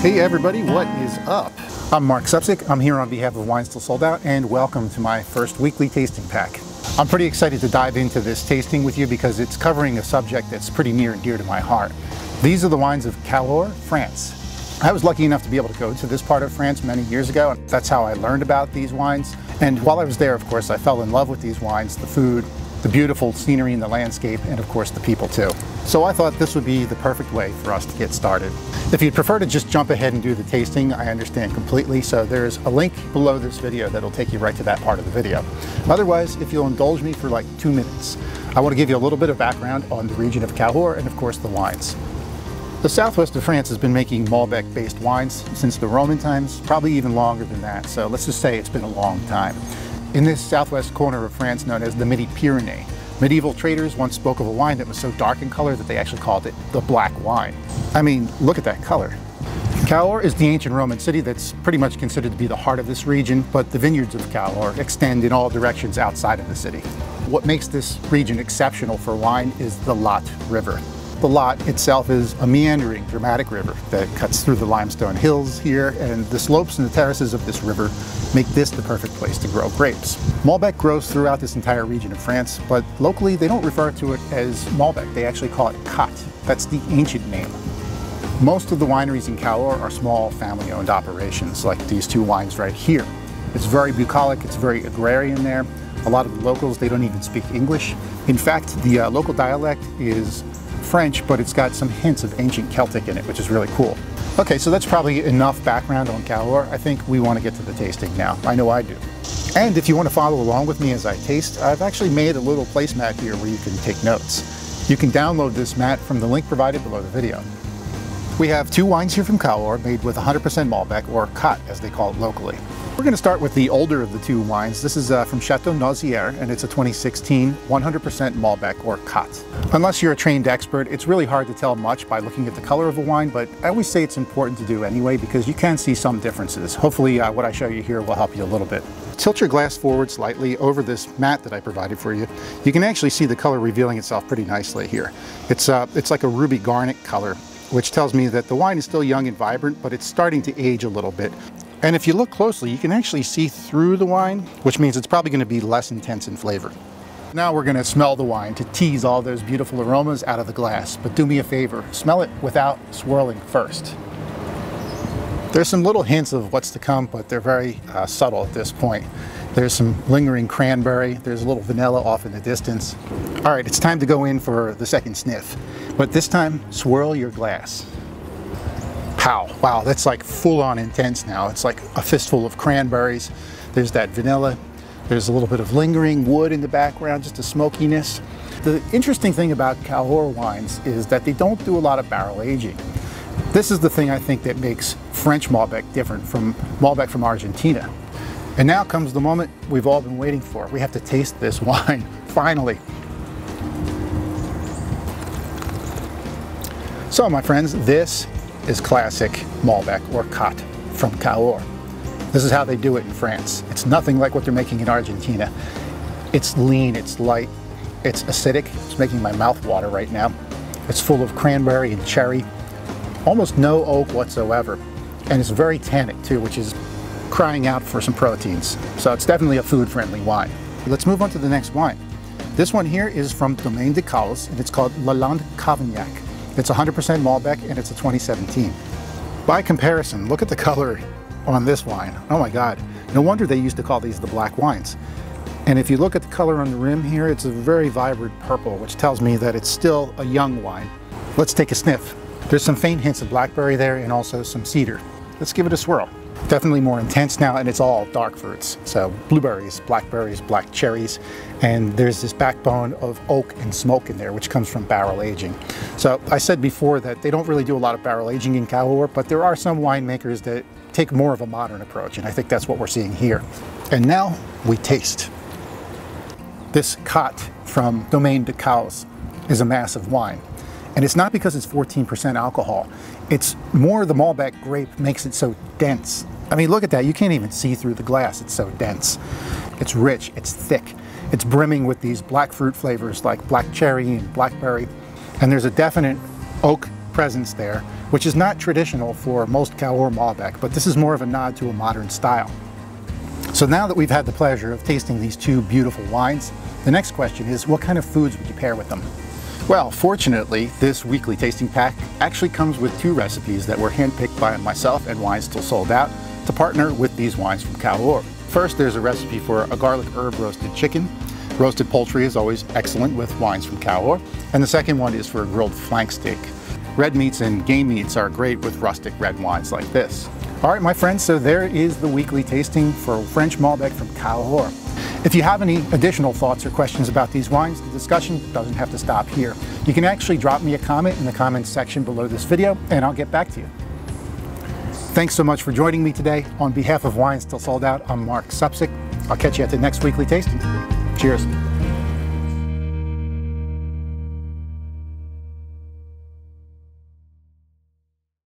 Hey everybody, what is up? I'm Marc Supsic. I'm here on behalf of Wines 'Til Sold Out and welcome to my first weekly tasting pack. I'm pretty excited to dive into this tasting with you because it's covering a subject that's pretty near and dear to my heart. These are the wines of Cahors, France. I was lucky enough to be able to go to this part of France many years ago. And That's how I learned about these wines. And while I was there, of course, I fell in love with these wines, the food, the beautiful scenery and the landscape, and of course the people too. So I thought this would be the perfect way for us to get started. If you'd prefer to just jump ahead and do the tasting, I understand completely, so there's a link below this video that'll take you right to that part of the video. Otherwise, if you'll indulge me for like two minutes, I want to give you a little bit of background on the region of Cahors and of course the wines. The southwest of France has been making Malbec-based wines since the Roman times, probably even longer than that, so let's just say it's been a long time. In this southwest corner of France known as the Midi-Pyrenees, medieval traders once spoke of a wine that was so dark in color that they actually called it the black wine. I mean, look at that color. Cahors is the ancient Roman city that's pretty much considered to be the heart of this region, but the vineyards of Cahors extend in all directions outside of the city. What makes this region exceptional for wine is the Lot River. The Lot itself is a meandering, dramatic river that cuts through the limestone hills here, and the slopes and the terraces of this river make this the perfect place to grow grapes. Malbec grows throughout this entire region of France, but locally they don't refer to it as Malbec, they actually call it Cot. That's the ancient name. Most of the wineries in Cahors are small family-owned operations, like these two wines right here. It's very bucolic, it's very agrarian there. A lot of the locals, they don't even speak English. In fact, the uh, local dialect is French, but it's got some hints of ancient Celtic in it, which is really cool. Okay, so that's probably enough background on Cahors. I think we want to get to the tasting now. I know I do. And if you want to follow along with me as I taste, I've actually made a little placemat here where you can take notes. You can download this mat from the link provided below the video. We have two wines here from Cahors made with 100% Malbec, or Cot as they call it locally. We're going to start with the older of the two wines. This is uh, from Chateau Nozières, and it's a 2016 100% Malbec or Cot. Unless you're a trained expert, it's really hard to tell much by looking at the color of a wine, but I always say it's important to do anyway because you can see some differences. Hopefully uh, what I show you here will help you a little bit. Tilt your glass forward slightly over this mat that I provided for you. You can actually see the color revealing itself pretty nicely here. It's, uh, it's like a ruby garnet color which tells me that the wine is still young and vibrant, but it's starting to age a little bit. And if you look closely, you can actually see through the wine, which means it's probably going to be less intense in flavor. Now we're going to smell the wine to tease all those beautiful aromas out of the glass. But do me a favor, smell it without swirling first. There's some little hints of what's to come, but they're very uh, subtle at this point. There's some lingering cranberry. There's a little vanilla off in the distance. All right, it's time to go in for the second sniff. But this time, swirl your glass. Pow. Wow, that's like full on intense now. It's like a fistful of cranberries. There's that vanilla. There's a little bit of lingering wood in the background, just a smokiness. The interesting thing about Cahors wines is that they don't do a lot of barrel aging. This is the thing I think that makes French Malbec different from Malbec from Argentina. And now comes the moment we've all been waiting for. We have to taste this wine, finally. So my friends, this is classic Malbec or Cot from Cahors. This is how they do it in France. It's nothing like what they're making in Argentina. It's lean, it's light, it's acidic. It's making my mouth water right now. It's full of cranberry and cherry. Almost no oak whatsoever. And it's very tannic too, which is crying out for some proteins. So it's definitely a food-friendly wine. Let's move on to the next wine. This one here is from Domaine de Cause, and it's called Lalande Cavagnac. It's 100% Malbec and it's a 2017. By comparison, look at the color on this wine. Oh my God. No wonder they used to call these the black wines. And if you look at the color on the rim here, it's a very vibrant purple, which tells me that it's still a young wine. Let's take a sniff. There's some faint hints of blackberry there and also some cedar. Let's give it a swirl. Definitely more intense now and it's all dark fruits. So blueberries, blackberries, black cherries, and there's this backbone of oak and smoke in there which comes from barrel aging. So I said before that they don't really do a lot of barrel aging in Cahors, but there are some winemakers that take more of a modern approach and I think that's what we're seeing here. And now we taste. This Cot from Domaine de Cause is a massive wine. And it's not because it's 14% alcohol. It's more the Malbec grape makes it so dense I mean, look at that. You can't even see through the glass. It's so dense. It's rich. It's thick. It's brimming with these black fruit flavors like black cherry and blackberry. And there's a definite oak presence there, which is not traditional for most Cahors Malbec, but this is more of a nod to a modern style. So now that we've had the pleasure of tasting these two beautiful wines, the next question is what kind of foods would you pair with them? Well, fortunately, this weekly tasting pack actually comes with two recipes that were handpicked by myself and Wines 'Til Sold Out to partner with these wines from Cahors. First, there's a recipe for a garlic herb roasted chicken. Roasted poultry is always excellent with wines from Cahors. And the second one is for a grilled flank steak. Red meats and game meats are great with rustic red wines like this. All right, my friends, so there is the weekly tasting for French Malbec from Cahors. If you have any additional thoughts or questions about these wines, the discussion doesn't have to stop here. You can actually drop me a comment in the comments section below this video and I'll get back to you. Thanks so much for joining me today. On behalf of Wines 'Til Sold Out, I'm Marc Supsic. I'll catch you at the next weekly tasting. Cheers.